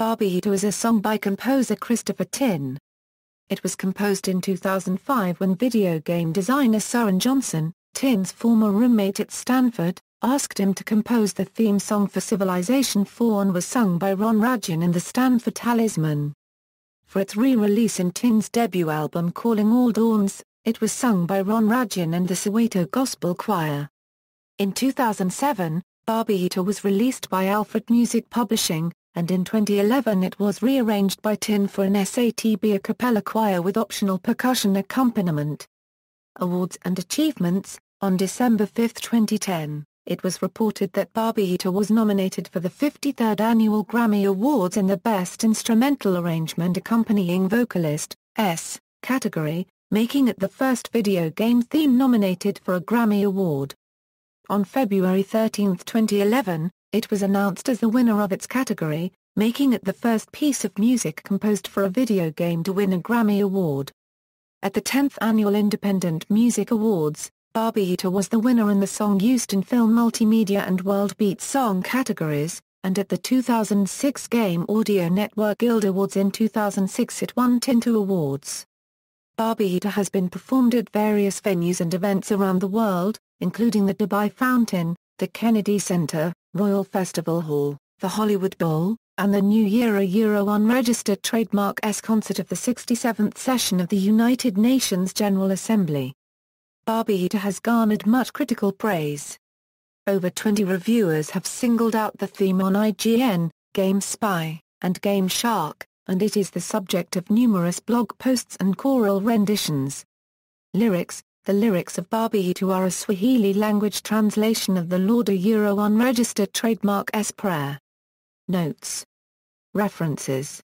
Baba Yetu is a song by composer Christopher Tin. It was composed in 2005 when video game designer Søren Johnson, Tin's former roommate at Stanford, asked him to compose the theme song for Civilization 4 and was sung by Ron Ragin in the Stanford Talisman. For its re-release in Tin's debut album Calling All Dawns, it was sung by Ron Ragin and the Soweto Gospel Choir. In 2007, Baba Yetu was released by Alfred Music Publishing, and in 2011 it was rearranged by Tin for an SATB a cappella choir with optional percussion accompaniment. Awards and Achievements On December 5, 2010, it was reported that Baba Yetu was nominated for the 53rd Annual Grammy Awards in the Best Instrumental Arrangement Accompanying Vocalist, S, category, making it the first video game theme nominated for a Grammy Award. On February 13, 2011, it was announced as the winner of its category, making it the first piece of music composed for a video game to win a Grammy Award. At the 10th Annual Independent Music Awards, Baba Yetu was the winner in the Song Used in Film Multimedia and World Beat Song categories, and at the 2006 Game Audio Network Guild Awards in 2006 it won Tinto Awards. Baba Yetu has been performed at various venues and events around the world, including the Dubai Fountain, the Kennedy Center, Royal Festival Hall, the Hollywood Bowl, and the New Year a Euro unregistered trademark S concert of the 67th session of the United Nations General Assembly. Baba Yetu has garnered much critical praise. Over 20 reviewers have singled out the theme on IGN, GameSpy, and GameShark, and it is the subject of numerous blog posts and choral renditions. Lyrics the lyrics of Baba Yetu are a Swahili language translation of the Lord a Euro unregistered trademark S prayer. Notes. References